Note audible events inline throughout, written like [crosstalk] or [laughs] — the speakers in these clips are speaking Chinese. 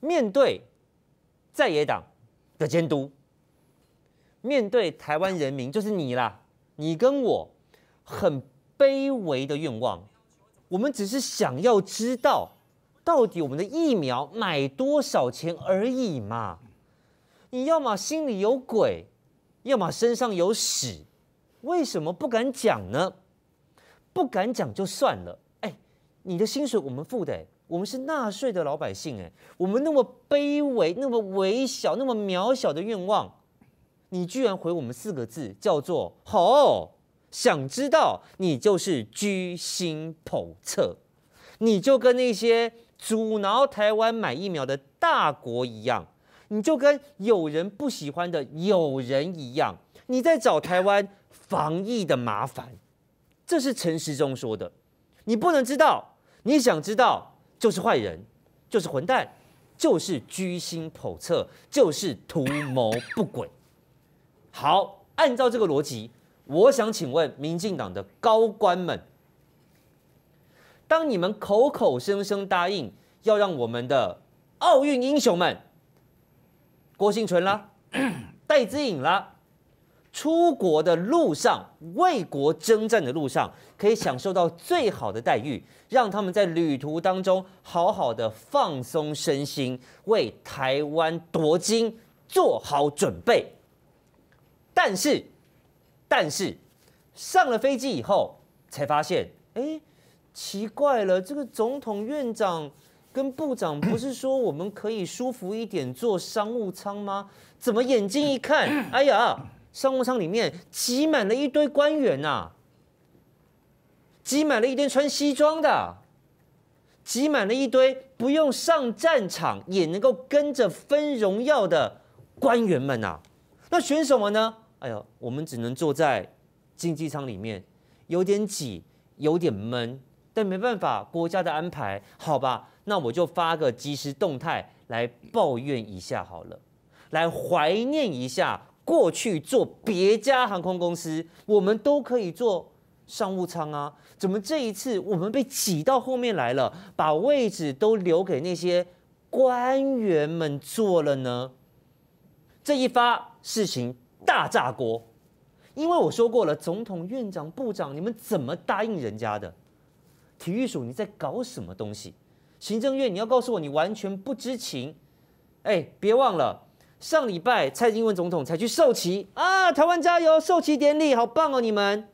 面对在野党的监督，面对台湾人民，就是你啦，你跟我很卑微的愿望，我们只是想要知道，到底我们的疫苗买多少钱而已嘛。你要么心里有鬼，要么身上有屎，为什么不敢讲呢？不敢讲就算了，哎，你的薪水我们付的，我们是纳税的老百姓，哎，我们那么卑微、那么微小、那么渺小的愿望，你居然回我们四个字，叫做“好”，想知道你就是居心叵测，你就跟那些阻挠台湾买疫苗的大国一样。你就跟有人不喜欢的有人一样，你在找台湾防疫的麻烦，这是陈时中说的。你不能知道，你想知道就是坏人，就是混蛋，就是居心叵测，就是图谋不轨。好，按照这个逻辑，我想请问民进党的高官们，当你们口口声声答应要让我们的奥运英雄们，郭幸存啦，戴资颖啦，出国的路上，为国征战的路上，可以享受到最好的待遇，让他们在旅途当中好好的放松身心，为台湾夺金做好准备。但是，但是上了飞机以后，才发现，哎，奇怪了，这个总统院长。跟部长不是说我们可以舒服一点坐商务舱吗？怎么眼睛一看，哎呀，商务舱里面挤满了一堆官员呐，挤满了一堆穿西装的，挤满了一堆不用上战场也能够跟着分荣耀的官员们呐。那选什么呢？哎呦，我们只能坐在经济舱里面，有点挤，有点闷，但没办法，国家的安排，好吧。那我就发个即时动态来抱怨一下好了，来怀念一下过去做别家航空公司，我们都可以坐商务舱啊，怎么这一次我们被挤到后面来了，把位置都留给那些官员们坐了呢？这一发事情大炸锅，因为我说过了，总统、院长、部长，你们怎么答应人家的？体育署你在搞什么东西？行政院，你要告诉我你完全不知情？哎，别忘了上礼拜蔡英文总统才去授旗啊，台湾加油！授旗典礼好棒哦，你们。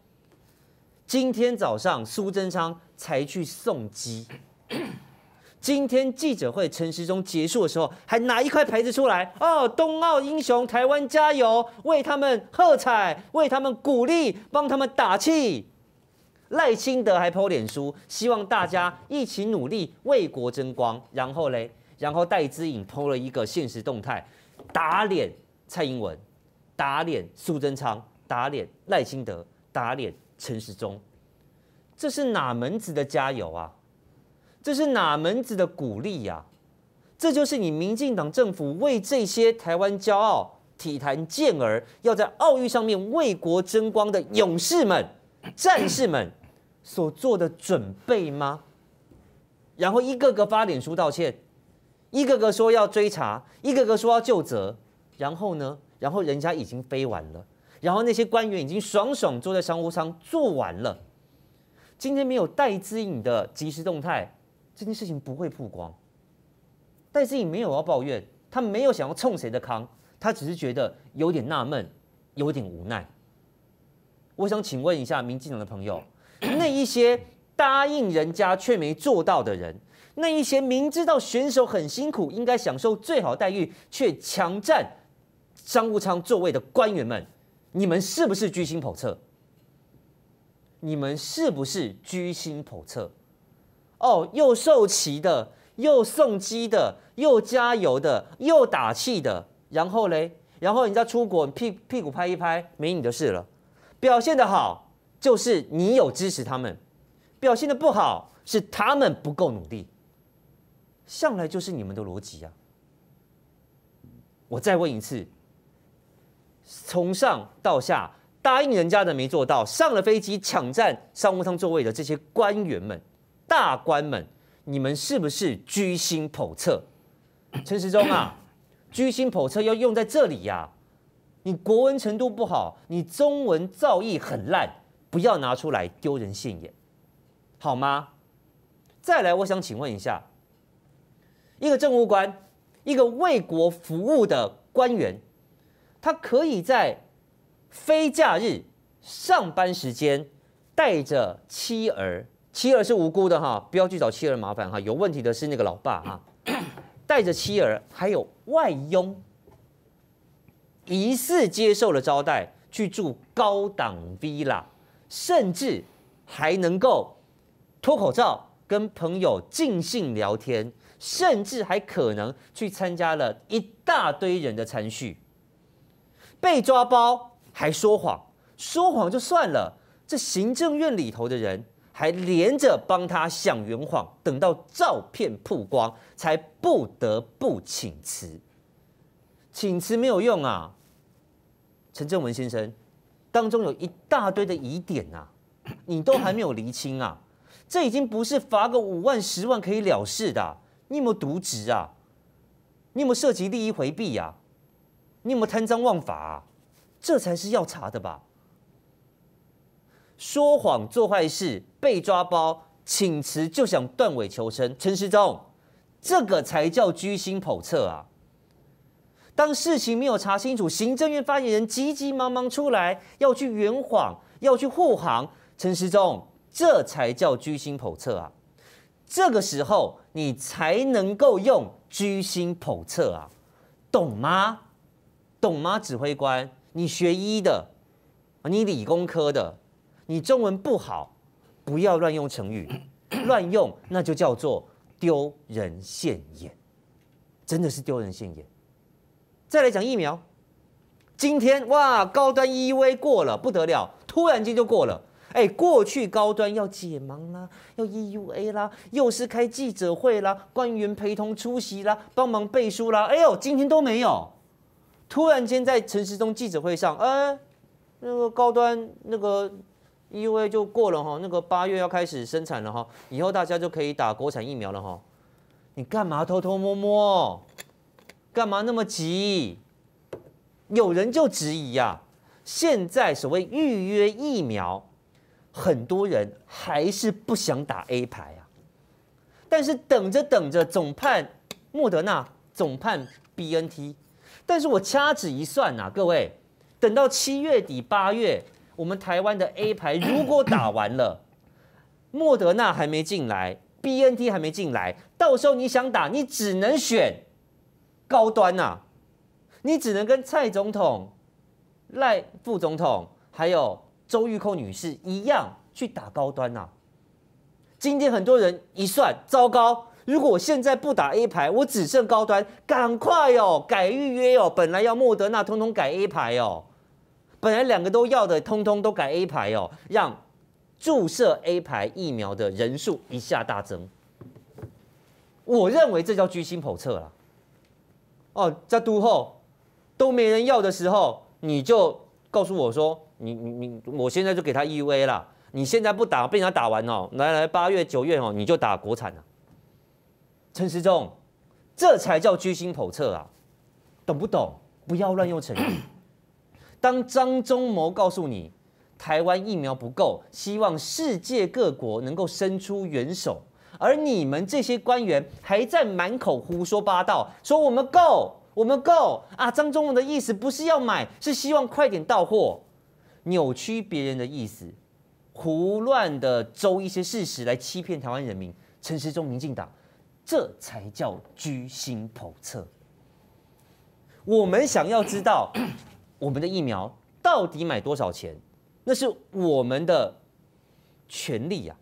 今天早上苏贞昌才去送机。[coughs] 今天记者会陈时中结束的时候，还拿一块牌子出来哦，冬奥英雄，台湾加油，为他们喝彩，为他们鼓励，帮他们打气。赖清德还抛脸书，希望大家一起努力为国争光。然后嘞，然后戴资颖抛了一个现实动态，打脸蔡英文，打脸苏贞昌，打脸赖清德，打脸陈时中。这是哪门子的加油啊？这是哪门子的鼓励呀？这就是你民进党政府为这些台湾骄傲、体坛健儿，要在奥运上面为国争光的勇士们、战士们。[coughs] 所做的准备吗？然后一个个发脸书道歉，一个个说要追查，一个个说要就责。然后呢？然后人家已经飞完了，然后那些官员已经爽爽坐在商务舱做完了。今天没有戴资颖的即时动态，这件事情不会曝光。戴资颖没有要抱怨，他没有想要冲谁的康，他只是觉得有点纳闷，有点无奈。我想请问一下民进党的朋友。那一些答应人家却没做到的人，那一些明知道选手很辛苦，应该享受最好待遇，却强占商务舱座位的官员们，你们是不是居心叵测？你们是不是居心叵测？哦，又受旗的，又送机的，又加油的，又打气的，然后嘞，然后人家出国屁屁股拍一拍，没你的事了，表现的好。就是你有支持他们，表现的不好是他们不够努力，向来就是你们的逻辑啊！我再问一次，从上到下答应人家的没做到，上了飞机抢占商务舱座位的这些官员们、大官们，你们是不是居心叵测？陈时中啊，居心叵测要用在这里呀。你国文程度不好，你中文造诣很烂，不要拿出来丢人现眼，好吗？再来，我想请问一下，一个政务官，一个为国服务的官员，他可以在非假日上班时间带着妻儿，妻儿是无辜的哈，不要去找妻儿麻烦哈，有问题的是那个老爸哈，带着妻儿还有外佣。疑似接受了招待，去住高档 villa，甚至还能够脱口罩跟朋友尽兴聊天，甚至还可能去参加了一大堆人的参叙。被抓包还说谎，说谎就算了，这行政院里头的人还连着帮他想圆谎，等到照片曝光才不得不请辞。请辞没有用啊，陈正文先生，当中有一大堆的疑点啊，你都还没有厘清啊，这已经不是罚个五万十万可以了事的，你有没有渎职啊？你有没有涉及利益回避呀？你有没有贪赃枉法啊？这才是要查的吧？说谎做坏事被抓包，请辞就想断尾求生，陈时中，这个才叫居心叵测啊！当事情没有查清楚，行政院发言人急急忙忙出来要去圆谎，要去护航，陈时中，这才叫居心叵测啊！这个时候你才能够用居心叵测啊，懂吗？懂吗？指挥官，你学医的，你理工科的，你中文不好，不要乱用成语，[clears throat] 乱用那就叫做丢人现眼，真的是丢人现眼。再来讲疫苗，今天哇，高端 EUA 过了不得了，突然间就过了。哎，过去高端要解盲啦，要 EUA 啦，又是开记者会啦，官员陪同出席啦，帮忙背书啦。哎呦，今天都没有，突然间在陈时中记者会上，哎，那个高端那个 EUA 就过了哈，那个八月要开始生产了哈，以后大家就可以打国产疫苗了哈。你干嘛偷偷摸摸？干嘛那么急？有人就质疑呀，现在所谓预约疫苗，很多人还是不想打 A 牌啊。但是等着等着，总判莫德纳，总判 BNT。但是我掐指一算呐，各位，等到七月底八月，我们台湾的 A 牌如果打完了，[coughs] 莫德纳还没进来，BNT 还没进来，到时候你想打，你只能选。高端呐，你只能跟蔡总统、赖副总统还有周玉蔻女士一样去打高端呐。今天很多人一算，糟糕！如果我现在不打 A 牌，我只剩高端，赶快哦，改预约哦。本来要莫德纳，通通改 A 牌哦。本来两个都要的，通通都改 A 牌哦，让注射 A 牌疫苗的人数一下大增。我认为这叫居心叵测了。哦，在都后都没人要的时候，你就告诉我说，你你你，我现在就给他 EUA 了。你现在不打，被人家打完哦，来来，八月九月哦，你就打国产了。陈时中，这才叫居心叵测啊，懂不懂？不要乱用成语。当张忠谋告诉你台湾疫苗不够，希望世界各国能够伸出援手。而你们这些官员还在满口胡说八道，说我们够，我们够啊！张忠谋的意思不是要买，是希望快点到货，扭曲别人的意思，胡乱的周一些事实来欺骗台湾人民。陈时中、民进党，这才叫居心叵测。我们想要知道我们的疫苗到底买多少钱，那是我们的权利呀。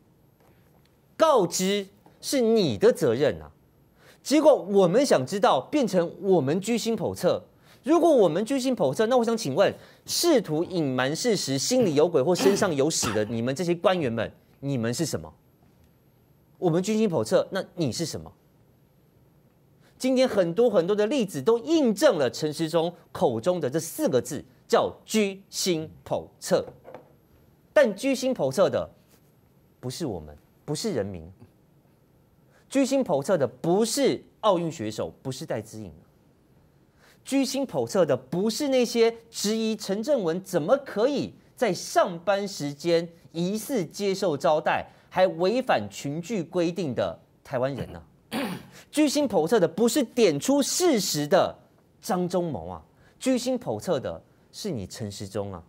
告知是你的责任啊！结果我们想知道，变成我们居心叵测。如果我们居心叵测，那我想请问，试图隐瞒事实、心里有鬼或身上有屎的你们这些官员们，你们是什么？我们居心叵测，那你是什么？今天很多很多的例子都印证了陈时中口中的这四个字，叫居心叵测。但居心叵测的不是我们。不是人民，居心叵测的不是奥运选手不是戴资颖，居心叵测的不是那些质疑陈正文怎么可以在上班时间疑似接受招待，还违反群聚规定的台湾人呢、[coughs] 居心叵测的不是点出事实的张忠谋啊，居心叵测的是你陈时中啊，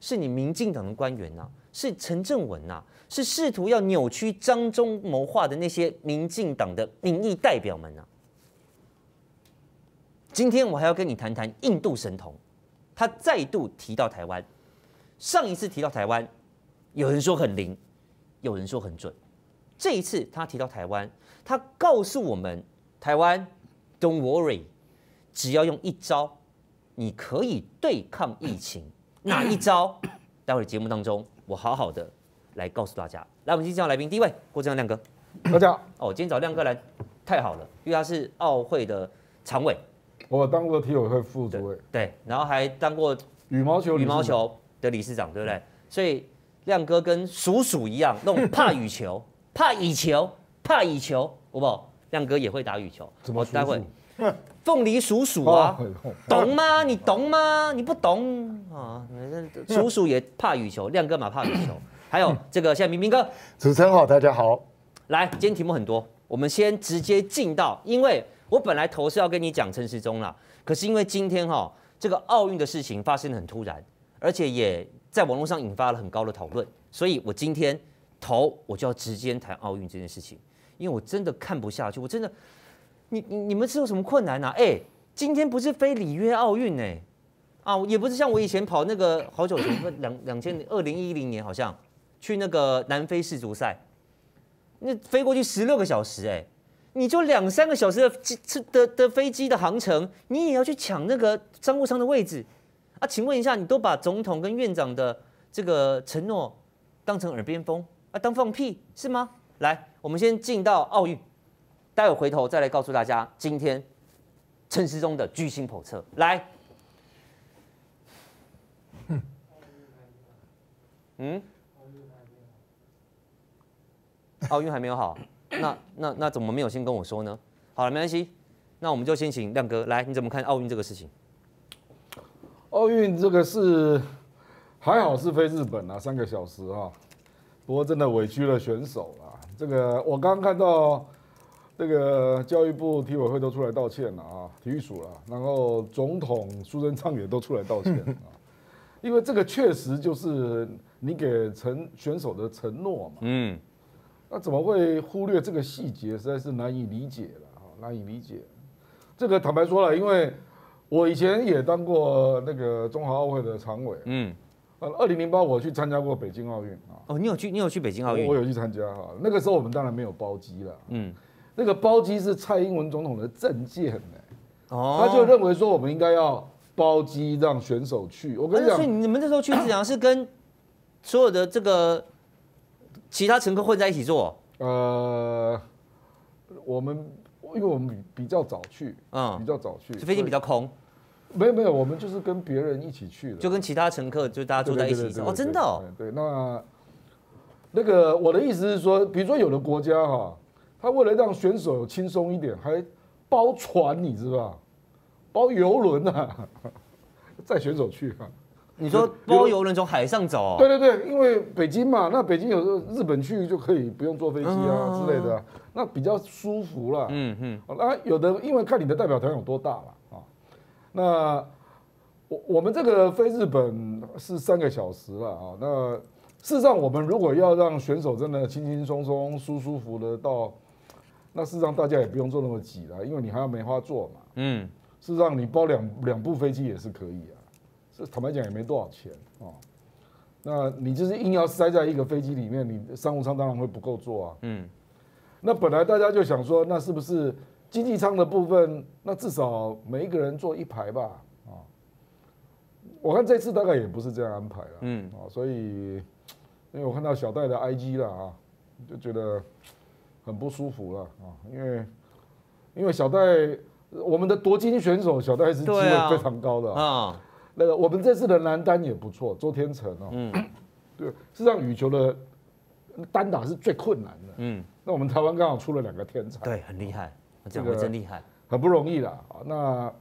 是你民进党的官员呐、是陈正文呐、是试图要扭曲张忠谋划的那些民进党的民意代表们呐、今天我还要跟你谈谈印度神童，他再度提到台湾。上一次提到台湾，有人说很灵，有人说很准。这一次他提到台湾，他告诉我们，台湾 Don't worry，只要用一招，你可以对抗疫情。哪一招？[coughs] 待会儿节目当中，我好好的来告诉大家。来，我们今天介绍来宾，第一位郭正亮亮哥。大家好，哦，今天找亮哥来太好了，因为他是奥会的常委，我当过体委会副对主委，对，然后还当过羽毛球羽毛球的理事长，对不对？所以亮哥跟鼠鼠一样，那种 [laughs] 怕羽球、怕羽球、怕羽球，好不好？亮哥也会打羽球，怎么我待会叔 [laughs] 凤梨鼠鼠啊，哦懂吗？你懂吗？你不懂啊？鼠鼠也怕羽球，亮哥嘛怕羽球，还有这个现在明明哥主持人好，大家好。来，今天题目很多，我们先直接进到，因为我本来头是要跟你讲陈时中啦，可是因为今天哈、这个奥运的事情发生的很突然，而且也在网络上引发了很高的讨论，所以我今天头我就要直接谈奥运这件事情，因为我真的看不下去，我真的，你你你们是有什么困难啊？哎，今天不是飞里约奥运呢，啊，也不是像我以前跑那个好久前，两两千二零一零年好像去那个南非世足赛。那飞过去十六个小时、哎，你就两三个小时的机的的飞机的航程，你也要去抢那个商务舱的位置啊？请问一下，你都把总统跟院长的这个承诺当成耳边风啊，当放屁是吗？来，我们先进到奥运，待会回头再来告诉大家今天陈时中的居心叵测。来，嗯。奥运还没有好，那那那怎么没有先跟我说呢？好了，没关系，那我们就先请亮哥来，你怎么看奥运这个事情？奥运这个是还好是飞日本啊，三个小时啊，不过真的委屈了选手啊。这个我刚刚看到这个教育部体委会都出来道歉了啊，体育署了，然后总统苏贞昌也都出来道歉啊，[laughs] 因为这个确实就是你给承选手的承诺嘛。嗯，那怎么会忽略这个细节？实在是难以理解了啊，难以理解。这个坦白说了，因为我以前也当过那个中华奥会的常委，嗯，呃，二零零八我去参加过北京奥运啊，哦，你有去，你有去北京奥运？我有去参加哈。那个时候我们当然没有包机了，嗯，那个包机是蔡英文总统的政见呢，哦他就认为说我们应该要包机让选手去。我跟你啊所以讲，你们那时候去是讲是跟所有的这个其他乘客混在一起坐？呃，我们因为我们比比较早去，嗯比嗯，较早去，飞机比较空，没有没有，我们就是跟别人一起去的，就跟其他乘客就大家坐在一起哦，真的哦，对，那那个我的意思是说，比如说有的国家哈，他为了让选手轻松一点，还包船，你知道吧？包游轮啊，[laughs] 载选手去啊。你说包游轮从海上走哦？对对对，因为北京嘛，那北京有时候日本去就可以不用坐飞机啊嗯之类的啊，那比较舒服啦。嗯嗯，哦那有的因为看你的代表团有多大了啊。那我我们这个飞日本是三个小时了啊。那事实上，我们如果要让选手真的轻轻松松、舒舒服的到，那事实上大家也不用坐那么挤了，因为你还要梅花座嘛。嗯，事实上，你包两两部飞机也是可以啊。这坦白讲也没多少钱哦。那你就是硬要塞在一个飞机里面，你商务舱当然会不够坐啊。嗯，那本来大家就想说，那是不是经济舱的部分，那至少每一个人坐一排吧？啊，我看这次大概也不是这样安排了。嗯，啊，所以因为我看到小戴的 IG 了啊，就觉得很不舒服了啊，因为因为小戴我们的夺金选手小戴是机会非常高的啊。啊，那个我们这次的男单也不错，周天成哦，嗯 [coughs] 对，事实上羽球的单打是最困难的。嗯，那我们台湾刚好出了两个天才，对，很厉害。这个真厉害。很不容易啦。啊那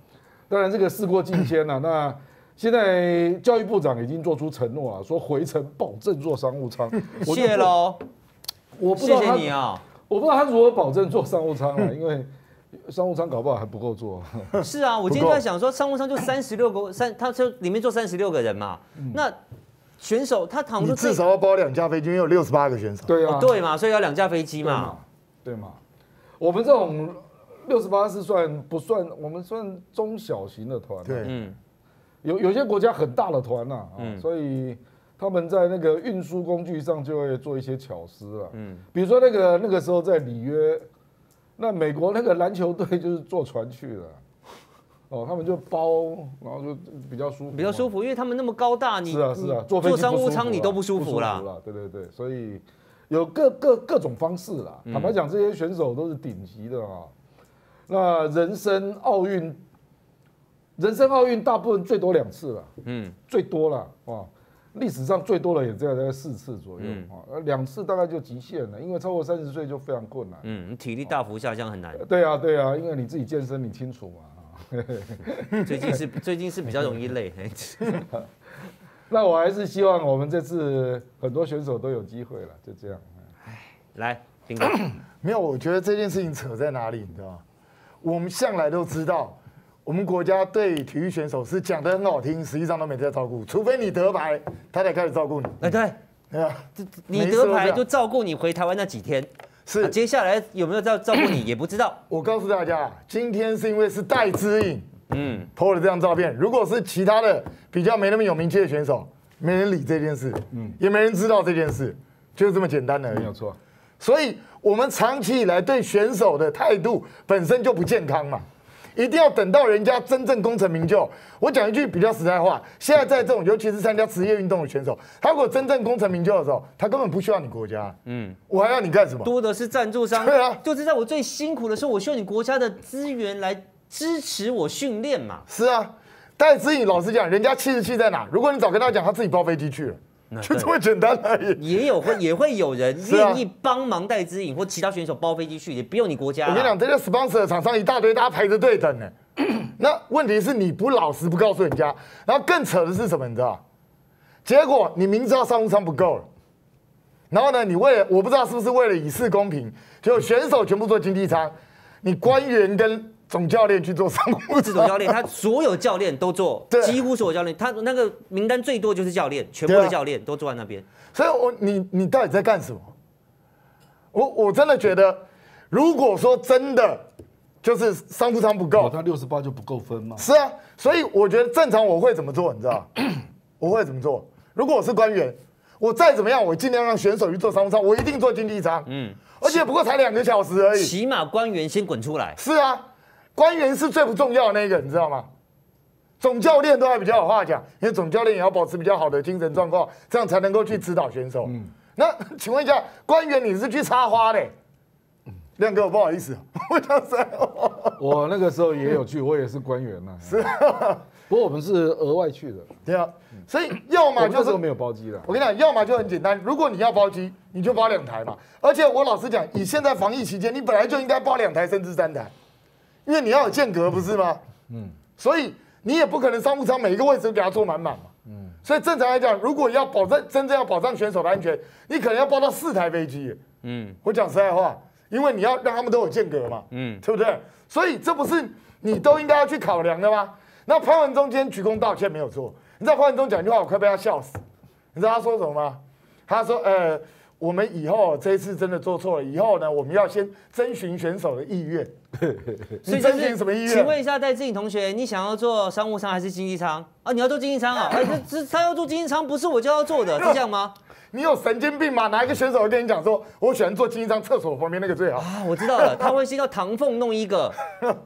当然这个事过境迁了。那现在教育部长已经做出承诺了，说回程保证做商务舱。[laughs] 谢喽，谢谢我不知道他你啊。我不知道他如何保证做商务舱啊，[laughs] 因为商务舱搞不好还不够坐。是啊，我今天在想说，商务舱就 [coughs] 三十六个三，他就里面坐三十六个人嘛。那选手他好像你就至少要包两架飞机，因为有六十八个选手。对啊，哦对嘛，所以要两架飞机嘛对嘛。，对嘛。我们这种六十八是算不算？我们算中小型的团啊。对嗯，有有些国家很大的团呐，啊，嗯所以他们在那个运输工具上就会做一些巧思了。嗯比如说那个那个时候在里约，那美国那个篮球队就是坐船去的，[laughs] 哦，他们就包，然后就比较舒服，比较舒服，因为他们那么高大，你是啊是啊，坐商务舱你都不舒服啦。啦。对对对，所以有各各各种方式啦。嗯坦白讲，这些选手都是顶级的啊。那人生奥运，人生奥运大部分最多两次了，嗯，最多了哇。历史上最多的也只有大概四次左右嗯啊，呃两次大概就极限了，因为超过三十岁就非常困难。嗯，体力大幅下降很难。对啊，对啊，因为你自己健身你清楚嘛。[laughs] 最近是最近是比较容易累。[laughs] 那我还是希望我们这次很多选手都有机会了，就这样。来，丁哥，没有，我觉得这件事情扯在哪里，你知道吗？我们向来都知道，我们国家对体育选手是讲得很好听，实际上都没在照顾，除非你得牌，他才开始照顾你，哎，对，对吧？你得牌就照顾你回台湾那几天，是啊接下来有没有照照顾你也不知道。[coughs] 我告诉大家，今天是因为是戴资颖嗯，PO 了这张照片，如果是其他的比较没那么有名气的选手，没人理这件事，嗯，也没人知道这件事，就是这么简单的没有。错。所以，我们长期以来对选手的态度本身就不健康嘛，一定要等到人家真正功成名就。我讲一句比较实在话，现在在这种尤其是参加职业运动的选手，他如果真正功成名就的时候，他根本不需要你国家，嗯，我还要你干什么？多的是赞助商。对啊就是在我最辛苦的时候，我需要你国家的资源来支持我训练嘛。是啊，但是你老实讲，人家气是气在哪？如果你早跟他讲，他自己包飞机去了，那就这么简单而已。也有会 [laughs] 也会有人愿意帮忙戴资颖或其他选手包飞机去，也不用你国家啊。我跟你讲，这些 sponsor 厂商一大堆，大家排着队等呢。[clears throat] 那问题是你不老实，不告诉人家，然后更扯的是什么？你知道？结果你明知道商务舱不够了，然后呢，你为了我不知道是不是为了以示公平，就选手全部做经济舱，你官员跟总教练去做商务不止总。教练，他所有教练都做 [laughs] 对，几乎所有教练，他那个名单最多就是教练，全部的教练都坐在那边。所以我你你到底在干什么？我我真的觉得，如果说真的就是商务舱不够哦，，他六十八就不够分嘛？是啊，所以我觉得正常我会怎么做，你知道？[clears throat] 我会怎么做？如果我是官员，我再怎么样，我尽量让选手去做商务舱，我一定做经济舱。嗯，而且不过才两个小时而已。起码官员先滚出来。是啊，官员是最不重要的那个，你知道吗？总教练都还比较有话讲，因为总教练也要保持比较好的精神状况，这样才能够去指导选手。嗯，那请问一下，官员你是去插花的？亮哥，不好意思，[laughs] 我那个时候也有去，我也是官员呐。[laughs] 是，不过我们是额外去的，对啊，所以要我么就是没有包机的。我跟你讲，要么就很简单，如果你要包机，你就包两台嘛。而且我老实讲，以现在防疫期间，你本来就应该包两台甚至三台，因为你要有间隔，不是吗？嗯。所以你也不可能商务舱每一个位置都给他坐满满嘛。嗯。所以正常来讲，如果要保证真正要保障选手的安全，你可能要包到四台飞机。嗯我讲实在话，因为你要让他们都有间隔嘛。嗯，对不对？所以这不是你都应该要去考量的吗？那潘文忠今天鞠躬道歉没有错，你知道潘文忠讲一句话，我快被他笑死。你知道他说什么吗？他说：“呃，我们以后这一次真的做错了，以后呢，我们要先征询选手的意愿。[laughs] 你征询什么意愿？请问一下戴志颖同学，你想要做商务舱还是经济舱啊？你要做经济舱啊？哎，他要做经济舱，不是我就要做的，是这样吗？你有神经病吗？哪一个选手会跟你讲说，我喜欢坐经济舱厕所旁边那个最好？啊，我知道了，他会先叫唐凤弄一个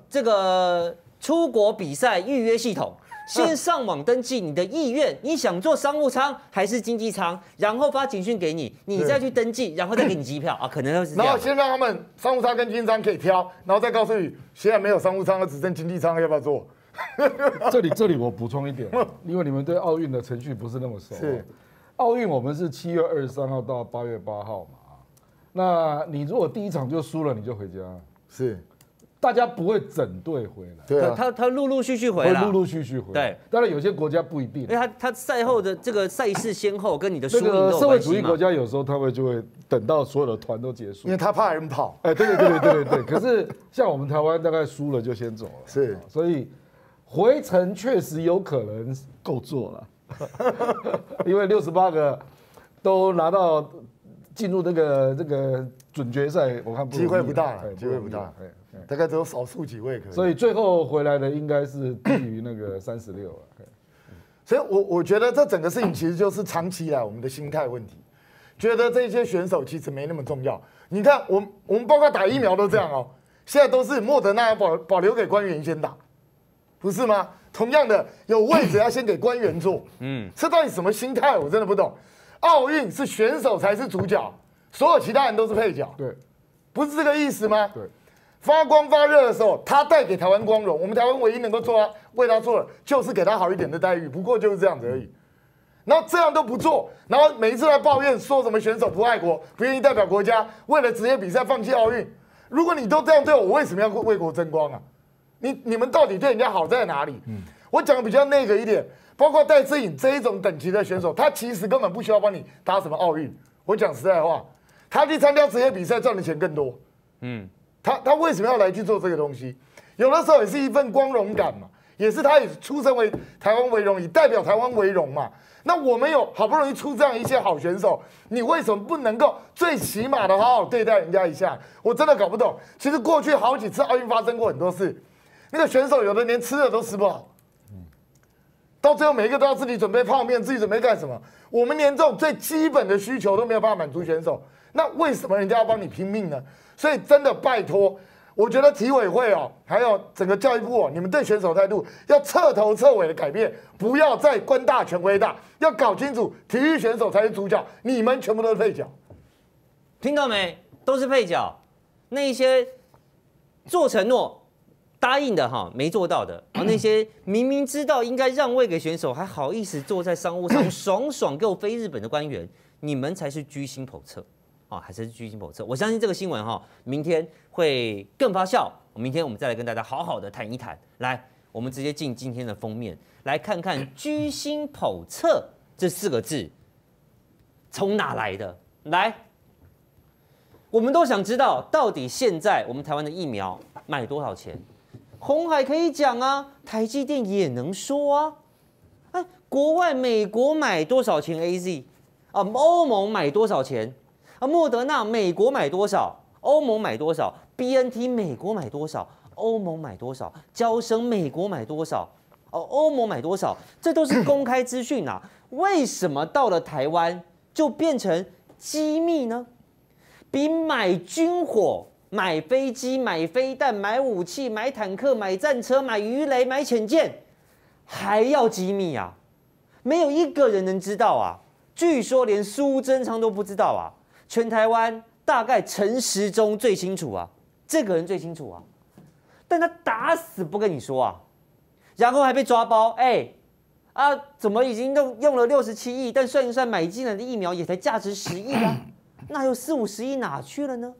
这个出国比赛预约系统。先上网登记你的意愿，你想坐商务舱还是经济舱，然后发简讯给你，你再去登记，然后再给你机票啊，可能会是。然后先让他们商务舱跟经济舱可以挑，然后再告诉你，现在没有商务舱了，只剩经济舱，要不要做？[laughs] 这里这里我补充一点，因为你们对奥运的程序不是那么熟。是，奥运我们是七月二十三号到八月八号嘛。那你如果第一场就输了，你就回家；是大家不会整队回来，对啊，他他陆陆续续回来，会陆陆续续回来。对，当然有些国家不一定因为。他他赛后的这个赛事先后跟你的输赢都有个社会主义国。家有时候他们就会等到所有的团都结束因。为他怕人跑，哎，对对对对对对对。可是像我们台湾大概输了就先走了，是所以回程确实有可能够做了，[laughs] 因为六十八个都拿到进入那个这个准决赛，我看机会不大机会不大大概只有少数几位可以。所以最后回来的应该是低于那个三十六了。[laughs] 哎所以我我觉得这整个事情其实就是长期以来我们的心态问题，觉得这些选手其实没那么重要。你看，我们我们包括打疫苗都这样哦，现在都是莫德纳要保保留给官员先打，不是吗？同样的，有位置要先给官员坐，嗯，这到底什么心态？我真的不懂。奥运是选手才是主角，所有其他人都是配角，对不是这个意思吗？对，发光发热的时候，他带给台湾光荣。我们台湾唯一能够做他为他做的，就是给他好一点的待遇。不过就是这样子而已。然后这样都不做，然后每一次来抱怨说什么选手不爱国，不愿意代表国家，为了职业比赛放弃奥运。如果你都这样对我，我为什么要为国争光啊？你你们到底对人家好在哪里？我讲的比较那个一点，包括戴志颖这一种等级的选手，他其实根本不需要帮你打什么奥运。我讲实在话，他去参加职业比赛赚的钱更多。嗯，他他为什么要来去做这个东西？有的时候也是一份光荣感嘛，也是他以出生为台湾为荣，以代表台湾为荣嘛。那我们有好不容易出这样一些好选手，你为什么不能够最起码的好好对待人家一下？我真的搞不懂。其实过去好几次奥运发生过很多事，那个选手有的连吃的都吃不好，嗯到最后每一个都要自己准备泡面，自己准备干什么？我们连这种最基本的需求都没有办法满足选手，那为什么人家要帮你拼命呢？所以真的拜托，我觉得体委会哦，还有整个教育部哦，你们对选手态度要彻头彻尾的改变，不要再官大权威大，要搞清楚体育选手才是主角，你们全部都是配角。听到没？都是配角，那一些做承诺、答应的哈没做到的，而那些明明知道应该让位给选手，还好意思坐在商务舱爽爽给我飞日本的官员，你们才是居心叵测啊，还是居心叵测。我相信这个新闻哈，明天会更发酵。明天我们再来跟大家好好的谈一谈。来，我们直接进今天的封面，来看看“居心叵测”这四个字从哪来的。来。我们都想知道，到底现在我们台湾的疫苗卖多少钱？红海可以讲啊，台积电也能说啊。哎，国外美国买多少钱？A Z 啊，欧盟买多少钱？啊，莫德纳美国买多少？欧盟买多少？B N T 美国买多少？欧盟买多少？交生美国买多少？哦，欧盟买多少？这都是公开资讯啊。为什么到了台湾就变成机密呢？比买军火、买飞机、买飞弹、买武器、买坦克、买战车、买鱼雷、买潜舰还要机密啊！没有一个人能知道啊！据说连苏贞昌都不知道啊！全台湾大概陈时中最清楚啊，这个人最清楚啊，但他打死不跟你说啊，然后还被抓包，哎、啊，怎么已经用用了六十七亿，但算一算买进来的疫苗也才价值十亿啊？[clears throat] 那有四五十亿哪去了呢？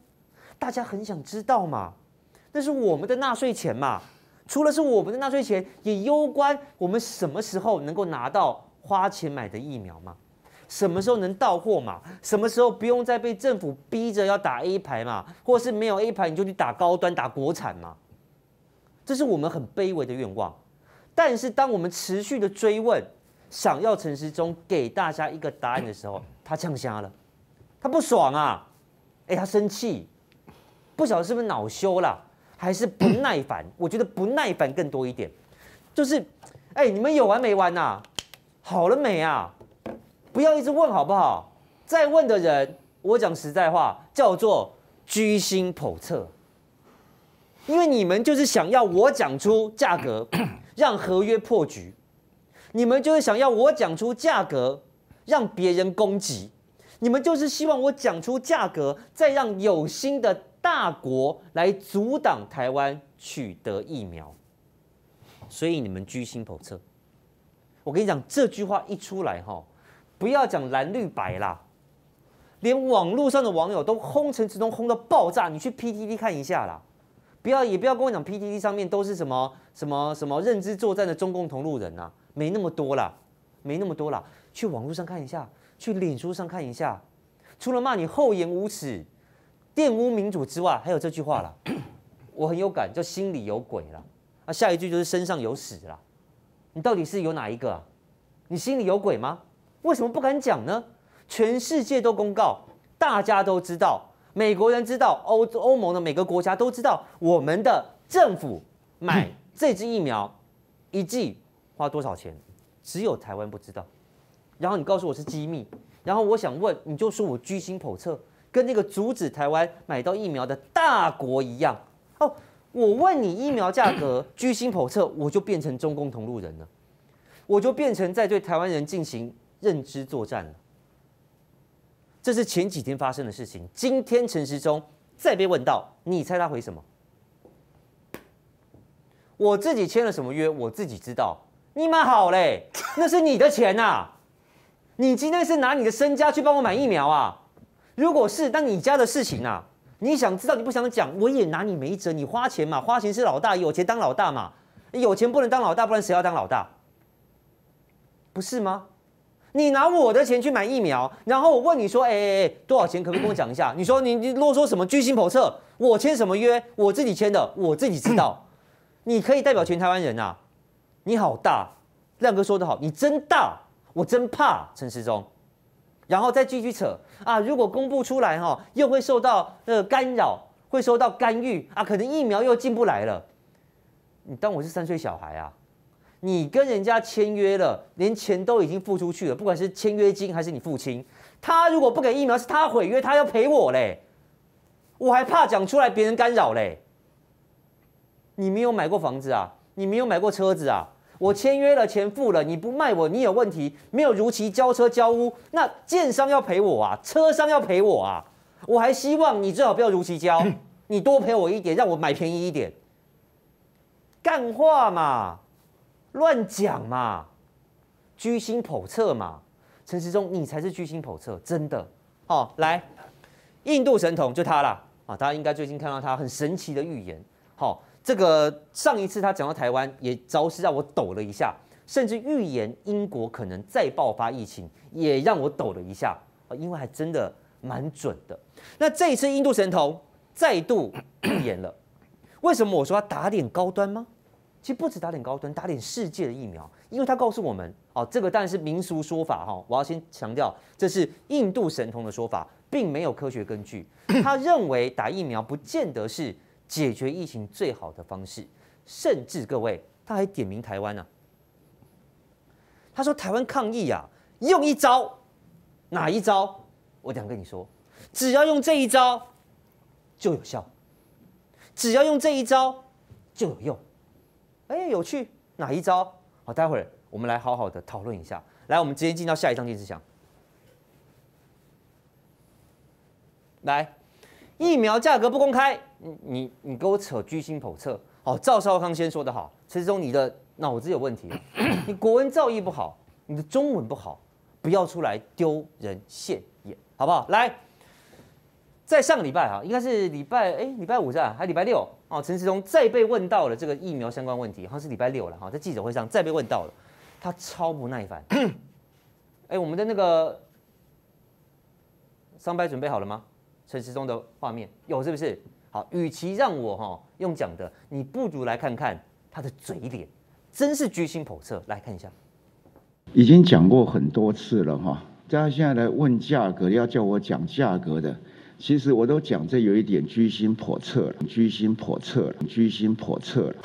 大家很想知道嘛，那是我们的纳税钱嘛。除了是我们的纳税钱，也攸关我们什么时候能够拿到花钱买的疫苗嘛？什么时候能到货嘛？什么时候不用再被政府逼着要打 A 牌嘛？或是没有 A 牌你就去打高端、打国产嘛？这是我们很卑微的愿望。但是当我们持续的追问，想要陈时中给大家一个答案的时候，他呛瞎了。他不爽啊，哎，他生气，不晓得是不是恼羞啦，还是不耐烦？我觉得不耐烦更多一点，就是，哎，你们有完没完呐、好了没啊？不要一直问好不好？再问的人，我讲实在话，叫做居心叵测，因为你们就是想要我讲出价格，[coughs] 让合约破局，你们就是想要我讲出价格，让别人攻击。你们就是希望我讲出价格，再让有心的大国来阻挡台湾取得疫苗，所以你们居心叵测。我跟你讲，这句话一出来哈，不要讲蓝绿白啦，连网络上的网友都轰陈时中轰到爆炸，你去 PTT 看一下啦，不要也不要跟我讲 PTT 上面都是什么什么什么认知作战的中共同路人呐、没那么多啦，没那么多啦，去网络上看一下，去脸书上看一下，除了骂你厚颜无耻、玷污民主之外，还有这句话啦，[clears throat] 我很有感，叫心里有鬼啦。啊，下一句就是身上有屎啦。你到底是有哪一个啊？你心里有鬼吗？为什么不敢讲呢？全世界都公告，大家都知道，美国人知道，欧欧盟的每个国家都知道，我们的政府买这支疫苗一剂花多少钱，只有台湾不知道。然后你告诉我是机密，然后我想问，你就说我居心叵测，跟那个阻止台湾买到疫苗的大国一样。哦，我问你疫苗价格 [coughs] 居心叵测，我就变成中共同路人了，我就变成在对台湾人进行认知作战了。这是前几天发生的事情。今天陈时中再被问到，你猜他回什么？我自己签了什么约，我自己知道。你妈好嘞，[laughs] 那是你的钱呐、你今天是拿你的身家去帮我买疫苗啊？如果是，那你家的事情啊，你想知道你不想讲，我也拿你没辙。你花钱嘛，花钱是老大，有钱当老大嘛。有钱不能当老大，不然谁要当老大？不是吗？你拿我的钱去买疫苗，然后我问你说，哎哎哎，多少钱？可不可以跟我讲一下？[coughs] 你说你你啰嗦什么？居心叵测？我签什么约？我自己签的，我自己知道。你可以代表全台湾人啊！你好大，亮哥说得好，你真大，我真怕陈时中。然后再继续扯啊，如果公布出来哈、又会受到呃干扰，会受到干预啊，可能疫苗又进不来了。你当我是三岁小孩啊？你跟人家签约了，连钱都已经付出去了，不管是签约金还是你付清，他如果不给疫苗，是他毁约，他要赔我嘞，我还怕讲出来别人干扰嘞。你没有买过房子啊？你没有买过车子啊？我签约了，钱付了，你不卖我，你有问题，没有如期交车交屋，那建商要赔我啊，车商要赔我啊，我还希望你最好不要如期交，你多赔我一点，让我买便宜一点。干话嘛，乱讲嘛，居心叵测嘛，陈时中你才是居心叵测，真的。哦，来，印度神童就他啦，啊，大家应该最近看到他很神奇的预言，好、这个上一次他讲到台湾，也着实让我抖了一下，甚至预言英国可能再爆发疫情，也让我抖了一下，啊，因为还真的蛮准的。那这一次印度神童再度预言了，为什么我说他打脸高端吗？其实不止打点高端，打点世界的疫苗，因为他告诉我们，哦，这个当然是民俗说法哈、我要先强调，这是印度神童的说法，并没有科学根据。[coughs] 他认为打疫苗不见得是解决疫情最好的方式，甚至各位，他还点名台湾呢、啊他说台湾抗疫呀、用一招，哪一招？我想跟你说，只要用这一招就有效，只要用这一招就有用。哎，有趣，哪一招？好，待会儿我们来好好的讨论一下。来，我们直接进到下一张电视墙。来，疫苗价格不公开，你你你给我扯居心叵测。好，赵少康先说的好，陈时中你的脑子有问题，[coughs] 你国文造诣不好，你的中文不好，不要出来丢人现眼，好不好？来，在上个礼拜哈，应该是礼拜哎礼拜五是吧？还礼拜六哦，陈时中再被问到了这个疫苗相关问题，好像是礼拜六了哈，在记者会上再被问到了，他超不耐烦。[coughs] 哎，我们的那个上班准备好了吗？陈时中的画面有是不是？好，与其让我哈、用讲的，你不如来看看他的嘴脸，真是居心叵测。来看一下，已经讲过很多次了哈，大家现在来问价格，要叫我讲价格的，其实我都讲这有一点居心叵测了，居心叵测了，居心叵测了。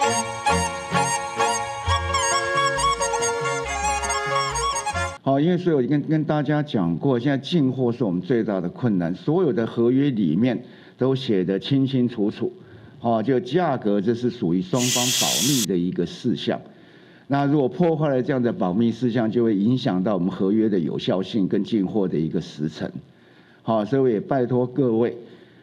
好，因为所以我跟跟大家讲过，现在进货是我们最大的困难，所有的合约里面都写得清清楚楚，好，就价格这是属于双方保密的一个事项。那如果破坏了这样的保密事项，就会影响到我们合约的有效性跟进货的一个时程。好，所以我也拜托各位，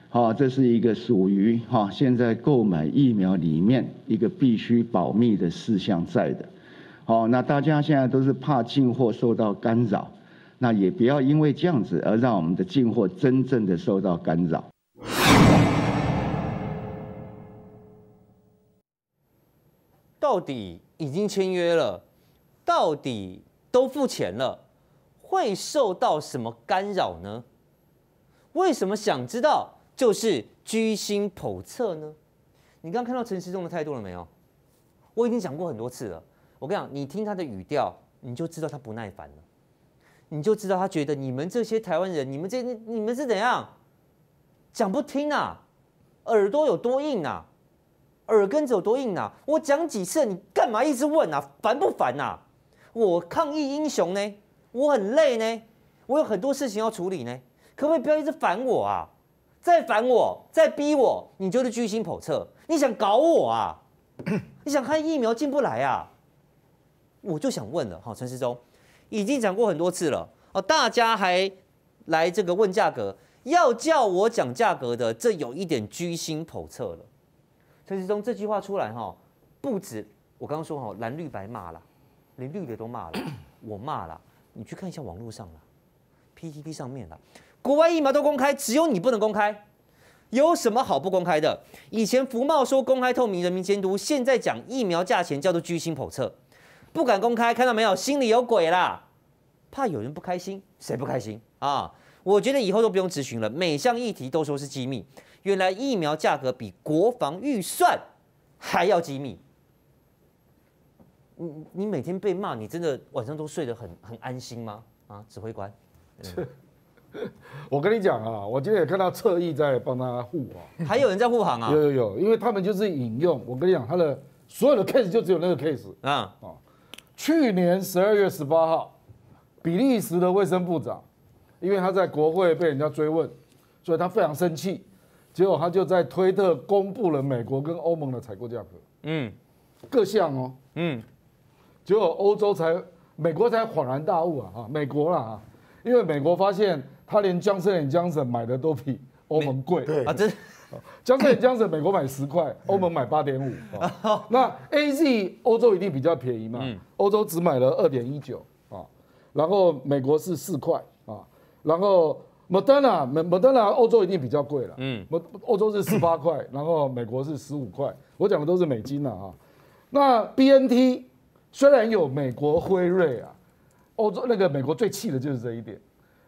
好，这是一个属于哈现在购买疫苗里面一个必须保密的事项在的。好，那大家现在都是怕进货受到干扰，那也不要因为这样子而让我们的进货真正的受到干扰。到底已经签约了，到底都付钱了，会受到什么干扰呢？为什么想知道就是居心叵测呢？你刚刚看到陈时中的态度了没有？我已经讲过很多次了。我跟你讲，你听他的语调，你就知道他不耐烦了，你就知道他觉得你们这些台湾人，你们这你们是怎样讲不听啊？耳朵有多硬啊？耳根子有多硬啊？我讲几次，你干嘛一直问啊？烦不烦呐？我抗议英雄呢，我很累呢，我有很多事情要处理呢，可不可以不要一直烦我啊？再烦我，再逼我，你就是居心叵测，你想搞我啊？[coughs] 你想看疫苗进不来啊？我就想问了，哈，陈时中已经讲过很多次了，哦，大家还来这个问价格，要叫我讲价格的，这有一点居心叵测了。陈时中这句话出来，哈，不止我刚刚说哈，蓝绿白骂了，连绿的都骂了，我骂了，你去看一下网络上了，PTT 上面了，国外疫苗都公开，只有你不能公开。有什么好不公开的？以前福茂说公开透明、人民监督，现在讲疫苗价钱叫做居心叵测，不敢公开，看到没有？心里有鬼啦，怕有人不开心，谁不开心啊？我觉得以后都不用咨询了，每项议题都说是机密。原来疫苗价格比国防预算还要机密。你你每天被骂，你真的晚上都睡得很很安心吗？啊，指挥官。[laughs] [laughs] 我跟你讲啊，我今天也看到侧翼在帮他护啊，还有人在护航啊？有有有，因为他们就是引用。我跟你讲，他的所有的 case 就只有那个 case 啊啊。去年十二月十八号，比利时的卫生部长，因为他在国会被人家追问，所以他非常生气，结果他就在推特公布了美国跟欧盟的采购价格，嗯，各项哦，嗯，结果欧洲才，美国才恍然大悟啊，啊，美国啦啊，因为美国发现。他连江森眼江省买的都比欧盟贵，对。啊，真江森眼江省美国买十块，欧盟买八点五，那 A Z 欧洲一定比较便宜嘛，欧洲只买了二点一九啊，然后美国是四块啊，然后 Moderna Moderna 欧洲一定比较贵了，嗯，欧洲是十八块，[coughs] 然后美国是十五块，我讲的都是美金了啊，那 B N T 虽然有美国辉瑞啊，欧洲那个美国最气的就是这一点。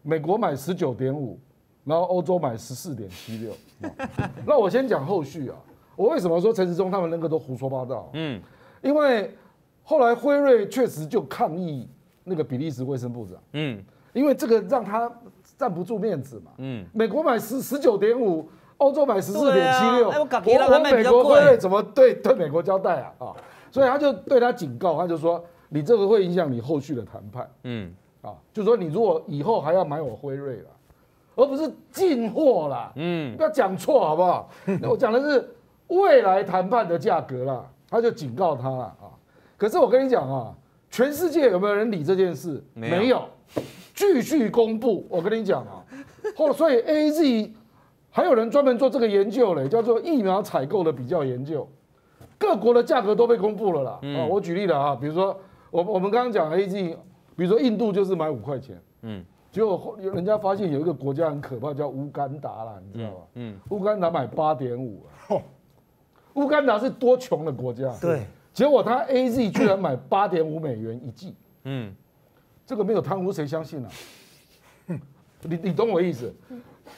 美国买十九点五，然后欧洲买十四点七六。[laughs] 那我先讲后续啊，我为什么说陈时中他们那个都胡说八道？嗯，因为后来辉瑞确实就抗议那个比利时卫生部长。嗯，因为这个让他站不住面子嘛。嗯，美国买十十九点五，欧洲买十四点七六，我我美国辉瑞怎么对对美国交代啊？啊，所以他就对他警告，他就说你这个会影响你后续的谈判。嗯。啊，就说你如果以后还要买我辉瑞了，而不是进货啦，嗯，不要讲错好不好？[laughs] 我讲的是未来谈判的价格啦，他就警告他了啊。可是我跟你讲啊，全世界有没有人理这件事？没有，继续公布。我跟你讲啊，后 [laughs] 所以 A Z 还有人专门做这个研究嘞，叫做疫苗采购的比较研究，各国的价格都被公布了啦。啊，我举例了啊，比如说我我们刚刚讲 A Z。比如说印度就是买五块钱，嗯，结果有人家发现有一个国家很可怕，叫乌干达啦，你知道吧？嗯，乌干达买八点五，乌干达是多穷的国家，对，结果他 A Z 居然买八点五美元一剂，嗯，这个没有贪污谁相信啊？[laughs] 你你懂我意思？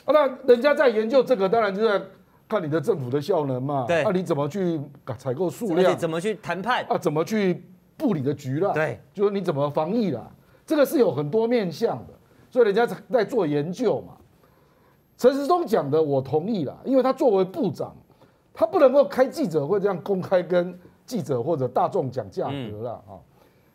那人家在研究这个，当然就在看你的政府的效能嘛，对，那你怎么去采购数量？怎么去谈判？啊，怎么去？部里的局了，对，就是你怎么防疫了，这个是有很多面向的，所以人家在做研究嘛。陈时中讲的我同意了，因为他作为部长，他不能够开记者会这样公开跟记者或者大众讲价格了啊。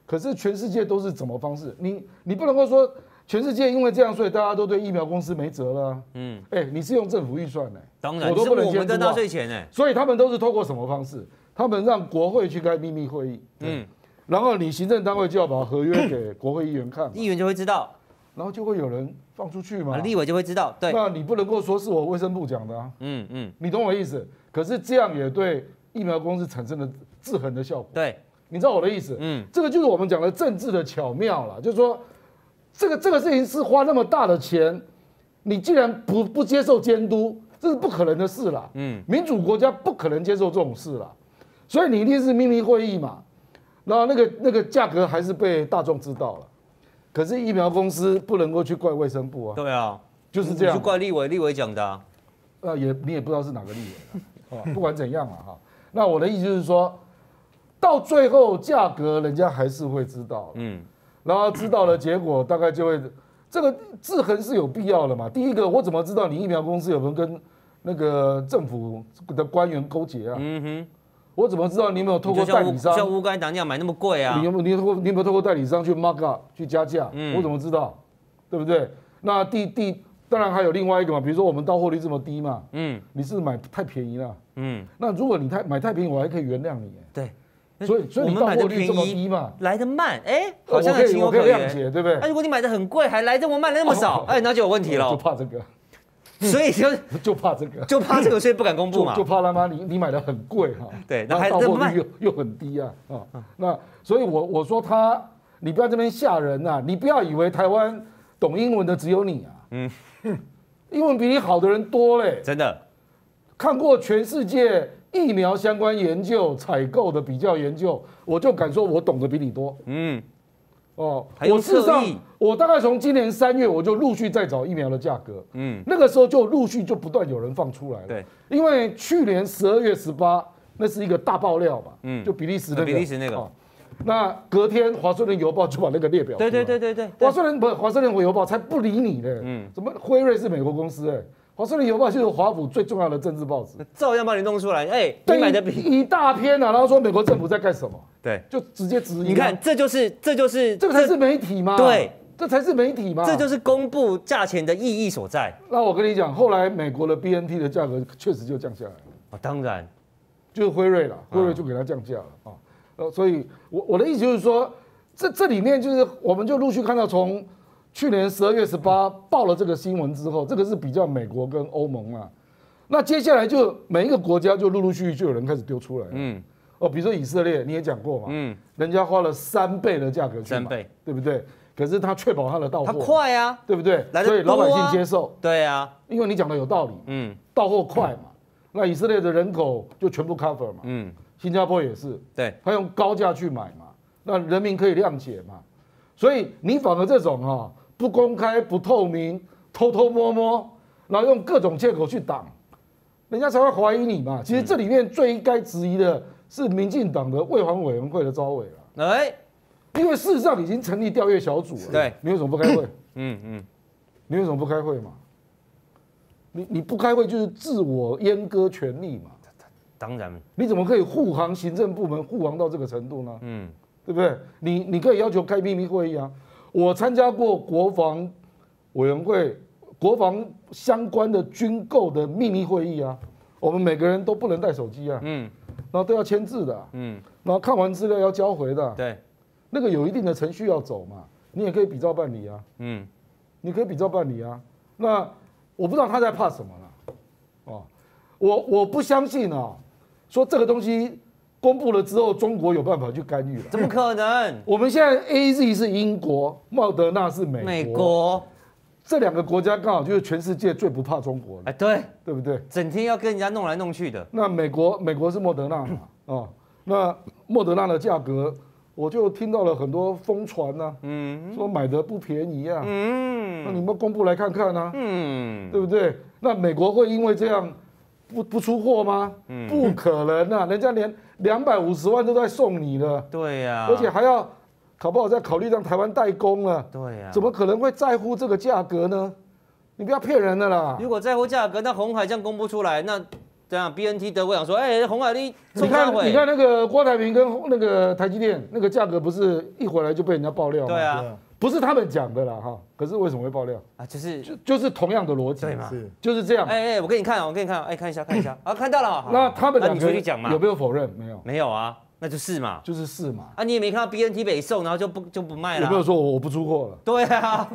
可是全世界都是怎么方式？你你不能够说全世界因为这样，所以大家都对疫苗公司没辙了。嗯，哎，你是用政府预算呢？当然，我都不能监督纳税钱呢。所以他们都是透过什么方式？他们让国会去开秘密会议。嗯。然后你行政单位就要把合约给国会议员看，议员就会知道，然后就会有人放出去嘛，立委就会知道，对，那你不能够说是我卫生部讲的啊，嗯嗯，你懂我意思？可是这样也对疫苗公司产生了制衡的效果，对，你知道我的意思？嗯，这个就是我们讲的政治的巧妙了，就是说，这个这个事情是花那么大的钱，你既然不不接受监督，这是不可能的事了，嗯，民主国家不可能接受这种事了。所以你一定是秘密会议嘛，然后那个那个价格还是被大众知道了，可是疫苗公司不能够去怪卫生部啊，对啊，就是这样你去怪立委，立委讲的啊。呃，也你也不知道是哪个立委了，好吧？不管怎样嘛哈，那我的意思就是说，到最后价格人家还是会知道，嗯，然后知道了结果大概就会，这个制衡是有必要的嘛。第一个，我怎么知道你疫苗公司有没有跟那个政府的官员勾结啊？嗯哼，我怎么知道你有没有透过代理商？像乌干达那样买那么贵啊你？有没有你有透过你有没有透过代理商去 mark up 去加价？嗯我怎么知道？对不对？那第第当然还有另外一个嘛，比如说我们到货率这么低嘛，嗯你是买太便宜了。嗯，那如果你太买太便宜，我还可以原谅你。对。所以所以你到我们买的货率这么便宜低嘛，来的慢，哎，我好像情有可原。谅解，对不对那，？如果你买的很贵，还来这么慢，来那么少，哎，那就有问题就了。[laughs] 怕这个，所以就 [laughs] 就怕这个，就怕这个，所以不敢公布嘛。就就。怕他妈你你买的很贵哈，[laughs] 对那还这么慢率又又很低啊啊，那所以我我说他，你不要这边吓人呐，你不要以为台湾懂英文的只有你啊，嗯嗯，[laughs] 英文比你好的人多嘞，真的，看过全世界疫苗相关研究、采购的比较研究，我就敢说我懂得比你多。嗯，哦，我事实上，我大概从今年三月我就陆续在找疫苗的价格，嗯，那个时候就陆续就不断有人放出来了。对，因为去年十二月十八那是一个大爆料嘛，嗯。就比利时那个，比利时那个。哦。那隔天华盛顿邮报就把那个列表，对对对，对对，华盛顿不是华盛顿邮报才不理你呢，嗯。嗯，怎么辉瑞是美国公司哎，华盛顿邮报就是华府最重要的政治报纸，照样把你弄出来。哎，你买的一大篇啊，然后说美国政府在干什么，对，就直接质疑啊，你看，这就是这就是这个才是媒体吗？对，这才是媒体嘛，这就是公布价钱的意义所在那我跟你讲，后来美国的 BNT 的价格确实就降下来了，啊。当然，就是辉瑞了，辉瑞嗯就给它降价了啊。呃，所以我我的意思就是说，这这里面就是我们就陆续看到，从去年十二月十八报了这个新闻之后，这个是比较美国跟欧盟啊。那接下来就每一个国家就陆陆续续就有人开始丢出来了。嗯哦，比如说以色列，你也讲过嘛，嗯，人家花了三倍的价格去买，三倍，对不对？可是他确保他的到它货，快啊，对不对？所以老百姓接受，对啊，因为你讲的有道理，嗯到货快嘛。那以色列的人口就全部 cover 嘛，嗯，新加坡也是，对，他用高价去买嘛，那人民可以谅解嘛。所以你反而这种哈、不公开、不透明、偷偷摸摸，然后用各种借口去挡，人家才会怀疑你嘛。其实这里面最应该质疑的是民进党的卫环委员会的招委了，哎，因为事实上已经成立调阅小组了，对，你为什么不开会？嗯嗯，你为什么不开会嘛？你你不开会就是自我阉割权利嘛？当然，你怎么可以护航行政部门护航到这个程度呢？嗯对不对？你你可以要求开秘密会议啊。我参加过国防委员会、国防相关的军购的秘密会议啊，我们每个人都不能带手机啊，嗯然后都要签字的啊、嗯，然后看完资料要交回的啊，对，那个有一定的程序要走嘛，你也可以比照办理啊，嗯。你可以比照办理啊。那我不知道他在怕什么了，哦，我我不相信啊，说这个东西公布了之后，中国有办法去干预了。怎么可能？我们现在 A Z 是英国，莫德纳是美国，这两个国家刚好就是全世界最不怕中国的，哎，对，对不对？整天要跟人家弄来弄去的，那美国美国是莫德纳嘛，哦，那莫德纳的价格，我就听到了很多疯传呐、嗯。说买的不便宜啊，嗯。那你嗯们公布来看看啊，嗯，对不对？那美国会因为这样不不出货吗？嗯。不可能啊，人家连两百五十万都在送你了，对呀，而且还要搞不好再考虑让台湾代工了。对呀，怎么可能会在乎这个价格呢？你不要骗人的啦！如果在乎价格，那红海这样公布出来，那这样 BNT 德国想说，哎，红海你你看，你看那个郭台铭跟那个台积电那个价格，不是一回来就被人家爆料吗？对啊，不是他们讲的啦哈。可是为什么会爆料？啊，就是就就是同样的逻辑，对嘛是就是这样。哎哎，我给你看啊，我给你看啊，哎，看一下看一下啊，看到了，那他们两个去讲嘛有，没有否认？没有，没有啊，那就是嘛，就是是嘛。啊，你也没看到 BNT 北送，然后就不就不卖了，有没有？说我我不出货了？对啊，